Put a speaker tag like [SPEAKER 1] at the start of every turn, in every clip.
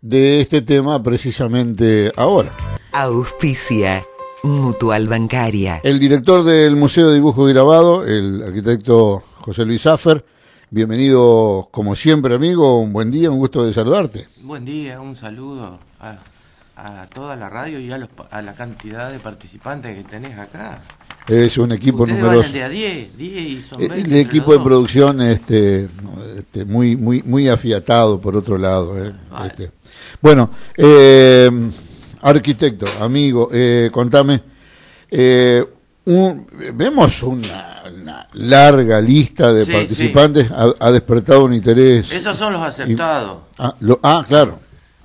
[SPEAKER 1] de este tema precisamente ahora.
[SPEAKER 2] Auspicia Mutual Bancaria.
[SPEAKER 1] El director del Museo de Dibujo y Grabado, el arquitecto José Luis Zaffer. Bienvenido, como siempre, amigo. Un buen día, un gusto de saludarte.
[SPEAKER 3] Buen día, un saludo a, a toda la radio y a, los, a la cantidad de participantes que tenés acá.
[SPEAKER 1] Es un equipo
[SPEAKER 3] Ustedes
[SPEAKER 1] numeroso.
[SPEAKER 3] van de a 10, 10 y son
[SPEAKER 1] El,
[SPEAKER 3] 20
[SPEAKER 1] el
[SPEAKER 3] entre
[SPEAKER 1] equipo de producción este, este, muy muy muy afiatado por otro lado eh, este. bueno eh, arquitecto amigo eh, contame eh, un- vemos una, una larga lista de
[SPEAKER 3] Sí,
[SPEAKER 1] participantes ha, ha despertado un interés
[SPEAKER 3] Esos son los aceptados.
[SPEAKER 1] ah, lo- ah, claro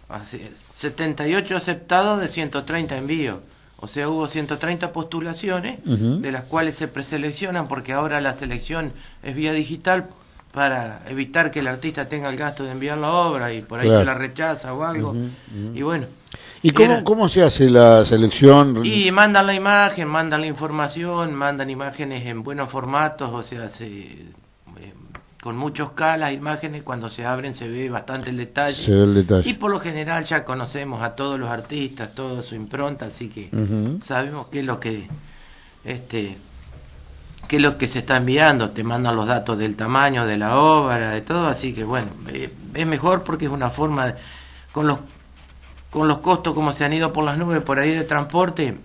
[SPEAKER 3] Así es. 78 aceptados de 130 envíos. O sea, hubo 130 postulaciones, de las cuales se preseleccionan porque ahora la selección es vía digital para evitar que el artista tenga el gasto de enviar la obra y por ahí
[SPEAKER 1] Claro.
[SPEAKER 3] se la rechaza o algo. Y bueno.
[SPEAKER 1] y cómo
[SPEAKER 3] era-
[SPEAKER 1] cómo se hace la selección
[SPEAKER 3] Y mandan la imagen, mandan la información, mandan imágenes en buenos formatos, o sea, se, eh, con muchos K las imágenes, cuando se abren se ve bastante el detalle.
[SPEAKER 1] se ve el detalle
[SPEAKER 3] Y por lo general ya conocemos a todos los artistas, toda su impronta, así que sabemos qué es lo que este qué es lo que se está enviando, te mandan los datos del tamaño de la obra, de todo, así que bueno, eh, es mejor porque es una forma de- con los con los costos como se han ido por las nubes por ahí de transporte,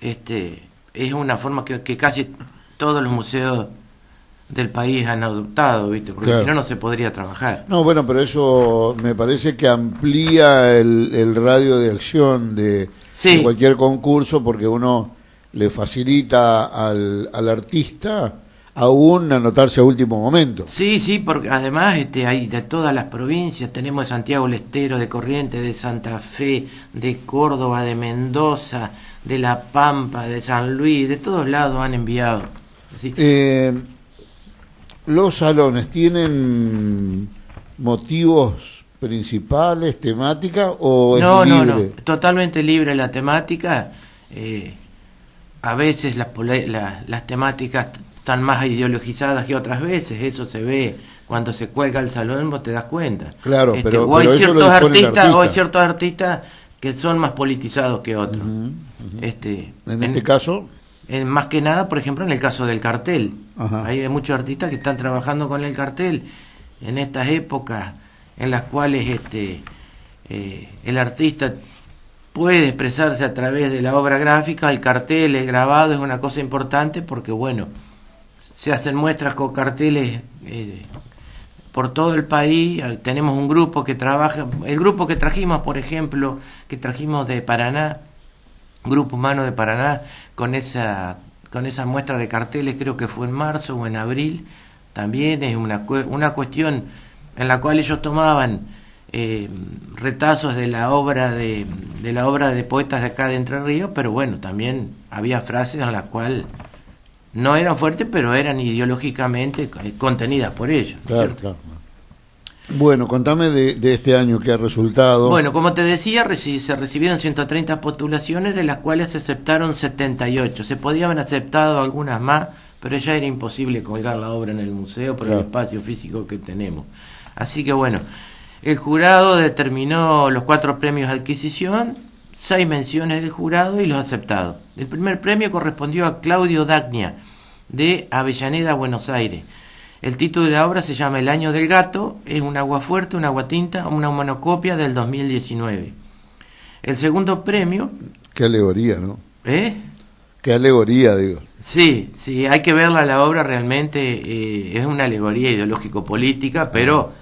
[SPEAKER 3] este es una forma que, que casi todos los museos del país han adoptado, ¿viste? Porque
[SPEAKER 1] Claro.
[SPEAKER 3] si no no se podría trabajar.
[SPEAKER 1] No, bueno, pero eso me parece que amplía el, el radio de acción de,
[SPEAKER 3] Sí.
[SPEAKER 1] de cualquier concurso porque uno le facilita al, al artista aún anotarse a último momento.
[SPEAKER 3] Sí, sí, porque además este, hay de todas las provincias, tenemos de Santiago del Estero, de Corrientes, de Santa Fe, de Córdoba, de Mendoza, de La Pampa, de San Luis, de todos lados han enviado. Así-
[SPEAKER 1] Eh, los salones tienen motivos principales, temática o es
[SPEAKER 3] no, no, no, totalmente libre la temática. eh, a veces las, la- las temáticas están más ideologizadas que otras veces, eso se ve cuando se cuelga el salón, vos te das cuenta. Este,
[SPEAKER 1] Claro, pero-
[SPEAKER 3] o hay
[SPEAKER 1] pero
[SPEAKER 3] ciertos artistas, o hay ciertos artistas que son más politizados que otros. Este,
[SPEAKER 1] En este caso,
[SPEAKER 3] en- más que nada, por ejemplo, en el caso del cartel.
[SPEAKER 1] Ajá.
[SPEAKER 3] Hay muchos artistas que están trabajando con el cartel en estas épocas en las cuales este eh, el artista puede expresarse a través de la obra gráfica, el cartel, el grabado es una cosa importante porque, bueno, se hacen muestras con carteles eh, por todo el país. eh, Tenemos un grupo que trabaja, el grupo que trajimos, por ejemplo, que trajimos de Paraná, Grupo Humano de Paraná, con esa, con esa muestra de carteles, creo que fue en marzo o en abril, también es una, una cuestión en la cual ellos tomaban eh, retazos de la obra de, de la obra de poetas de acá de Entre Ríos, pero bueno, también había frases en las cuales no eran fuertes, pero eran ideológicamente eh, contenidas por ellos. ¿no es
[SPEAKER 1] claro, claro. Bueno, contame de, de este año que ha resultado.
[SPEAKER 3] Bueno, como te decía, reci- se recibieron 130 postulaciones, de las cuales se aceptaron 78. Se podían haber aceptado algunas más, pero ya era imposible colgar la obra en el museo por
[SPEAKER 1] Claro.
[SPEAKER 3] el espacio físico que tenemos. Así que bueno, el jurado determinó los cuatro premios de adquisición, seis menciones del jurado y los aceptados. El primer premio correspondió a Claudio Dagnia, de Avellaneda, Buenos Aires. El título de la obra se llama El año del gato, es un agua fuerte, un agua tinta, una monocopia del 2019. El segundo premio,
[SPEAKER 1] Qué alegoría, ¿no?
[SPEAKER 3] ¿eh?
[SPEAKER 1] Qué alegoría, digo.
[SPEAKER 3] Sí, sí, hay que verla la obra realmente, eh, es una alegoría ideológico-política, pero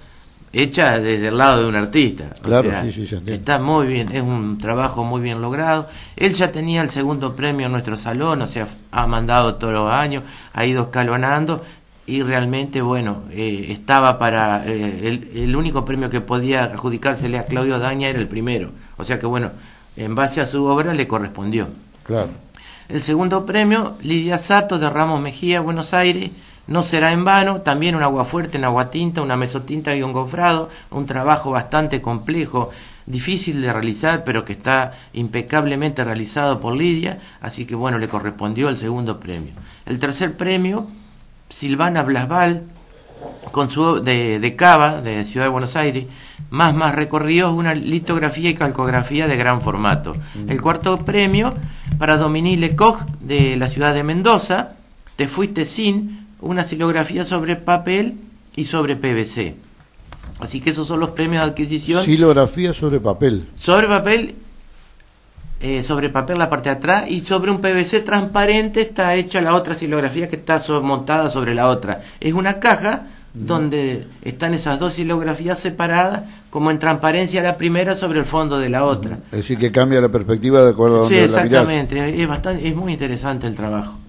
[SPEAKER 3] hecha desde el lado de un artista. O
[SPEAKER 1] Claro,
[SPEAKER 3] sea,
[SPEAKER 1] sí, sí, se.
[SPEAKER 3] Está muy bien, es un trabajo muy bien logrado. Él ya tenía el segundo premio en nuestro salón, o sea, ha mandado todos los años, ha ido escalonando y realmente, bueno, eh, estaba para... eh, el, el único premio que podía adjudicársele a Claudio Daña era el primero. O sea que, bueno, en base a su obra le correspondió.
[SPEAKER 1] Claro.
[SPEAKER 3] El segundo premio, Lidia Sato de Ramos Mejía, Buenos Aires. No será en vano, también un agua fuerte, un agua tinta, una mesotinta y un gofrado, un trabajo bastante complejo, difícil de realizar, pero que está impecablemente realizado por Lidia, así que bueno, le correspondió el segundo premio. El tercer premio, Silvana Blasval, con su, de, de Cava, de Ciudad de Buenos Aires, más más recorridos, una litografía y calcografía de gran formato. El cuarto premio para Dominique Lecoq de la ciudad de Mendoza, Te fuiste sin, una silografía sobre papel y sobre PVC. Así que esos son los premios de adquisición.
[SPEAKER 1] Silografía sobre papel.
[SPEAKER 3] Sobre papel, eh, sobre papel la parte de atrás y sobre un PVC transparente está hecha la otra silografía que está so- montada sobre la otra. Es una caja donde están esas dos silografías separadas como en transparencia la primera sobre el fondo de la otra.
[SPEAKER 1] Es decir, que cambia la perspectiva de acuerdo a
[SPEAKER 3] Sí,
[SPEAKER 1] donde la mirás.
[SPEAKER 3] exactamente, es bastante, es muy interesante el trabajo.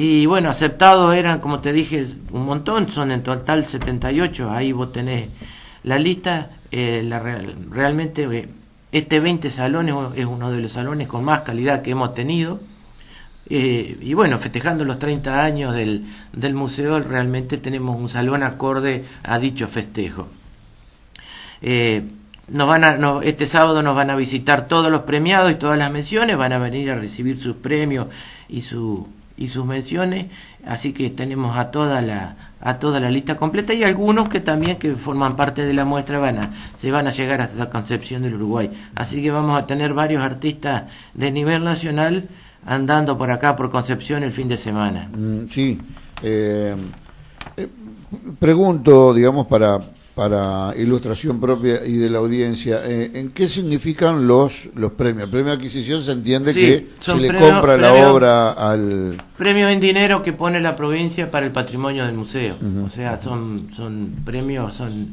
[SPEAKER 3] Y bueno, aceptados eran, como te dije, un montón, son en total 78, ahí vos tenés la lista, eh, realmente eh, este 20 salones es uno de los salones con más calidad que hemos tenido. Eh, y bueno, festejando los 30 años del, del museo, realmente tenemos un salón acorde a dicho festejo. Nos van a, este sábado nos van a visitar todos los premiados y todas las menciones, van a venir a recibir sus premios y, su, y sus menciones, así que tenemos a toda la a toda la lista completa y algunos que también que forman parte de la muestra van a, se van a llegar hasta Concepción del Uruguay. Así que vamos a tener varios artistas de nivel nacional andando por acá por Concepción el fin de semana.
[SPEAKER 1] Mm, sí. Eh, eh, pregunto, digamos, para, para ilustración propia y de la audiencia, eh, ¿en qué significan los, los premios? El premio de adquisición se entiende
[SPEAKER 3] Sí,
[SPEAKER 1] que se le compra la obra al...
[SPEAKER 3] Premios en dinero que pone la provincia para el patrimonio del museo. O sea, son, son premios, son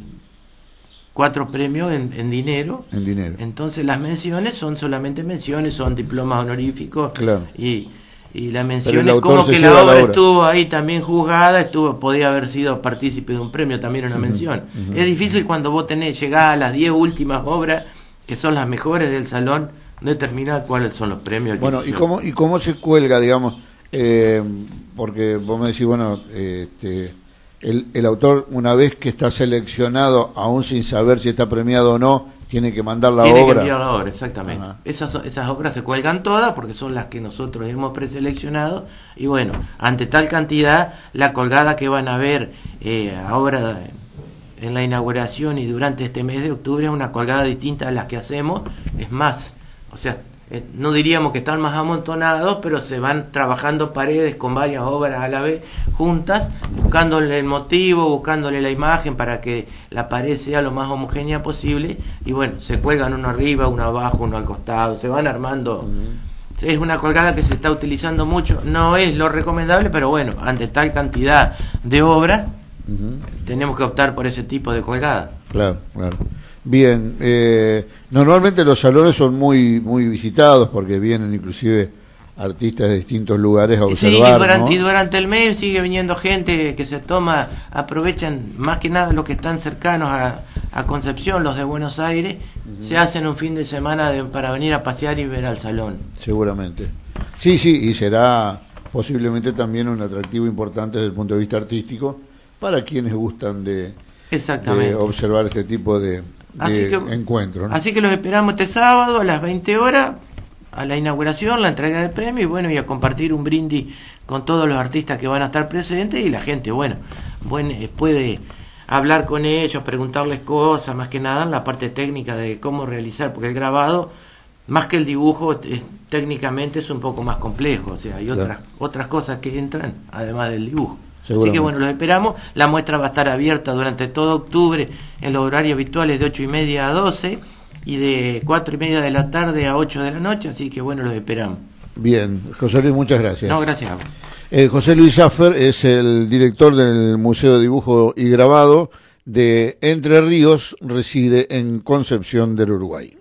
[SPEAKER 3] cuatro premios en, en dinero.
[SPEAKER 1] en dinero.
[SPEAKER 3] Entonces las menciones son solamente menciones, son diplomas honoríficos.
[SPEAKER 1] Claro.
[SPEAKER 3] Y, y la
[SPEAKER 1] el
[SPEAKER 3] mención es
[SPEAKER 1] autor
[SPEAKER 3] como que la
[SPEAKER 1] la
[SPEAKER 3] obra estuvo ahí también juzgada, estuvo, podía haber sido partícipe de un premio, también una mención. Es difícil cuando vos tenés, llegás a las 10 últimas obras, que son las mejores del salón, determinar cuáles son los premios.
[SPEAKER 1] Bueno, ¿y cómo, ¿y cómo se cuelga, digamos? Eh, porque vos me decís, bueno, este, el, el autor, una vez que está seleccionado, aún sin saber si está premiado o no, tiene que mandar la
[SPEAKER 3] Tiene que
[SPEAKER 1] obra.
[SPEAKER 3] enviar la obra, exactamente.
[SPEAKER 1] Ajá.
[SPEAKER 3] Esas, son- esas obras se cuelgan todas porque son las que nosotros hemos preseleccionado y bueno, ante tal cantidad, la colgada que van a ver eh, ahora en la inauguración y durante este mes de octubre es una colgada distinta a las que hacemos, es más, o sea, eh, no diríamos que están más amontonados, pero se van trabajando paredes con varias obras a la vez juntas, buscándole el motivo, buscándole la imagen para que la pared sea lo más homogénea posible y bueno, se cuelgan uno arriba, uno abajo, uno al costado, se van armando. Es una colgada que se está utilizando mucho, no es lo recomendable, pero bueno, ante tal cantidad de obras, tenemos que optar por ese tipo de colgada.
[SPEAKER 1] Claro, claro. Bien, eh, normalmente los salones son muy muy visitados porque vienen inclusive artistas de distintos lugares a
[SPEAKER 3] Sí,
[SPEAKER 1] observar.
[SPEAKER 3] durante, y durante el mes sigue viniendo gente que se toma, aprovechan más que nada los que están cercanos a, a Concepción, los de Buenos Aires, se hacen un fin de semana de- para venir a pasear y ver al salón.
[SPEAKER 1] Seguramente. Sí, sí, y será posiblemente también un atractivo importante desde el punto de vista artístico para quienes gustan de,
[SPEAKER 3] Exactamente.
[SPEAKER 1] de observar este tipo de
[SPEAKER 3] Así que,
[SPEAKER 1] encuentros. ¿no?
[SPEAKER 3] así que los esperamos este sábado a las 20 horas a la inauguración, la entrega de premios y bueno, y a compartir un brindis con todos los artistas que van a estar presentes y la gente, bueno, buen- eh, puede hablar con ellos, preguntarles cosas, más que nada en la parte técnica de cómo realizar, porque el grabado, más que el dibujo, es- técnicamente es un poco más complejo, o sea, hay
[SPEAKER 1] Claro.
[SPEAKER 3] otras, otras cosas que entran, además del dibujo. Así que bueno, los esperamos. La muestra va a estar abierta durante todo octubre en los horarios habituales de 8 y media a 12 y de 4 y media de la tarde a 8 de la noche. Así que bueno, los esperamos.
[SPEAKER 1] Bien, José Luis, muchas gracias.
[SPEAKER 3] No, gracias a vos.
[SPEAKER 1] Eh, José Luis Zaffer es el director del Museo de Dibujo y Grabado de Entre Ríos, reside en Concepción del Uruguay.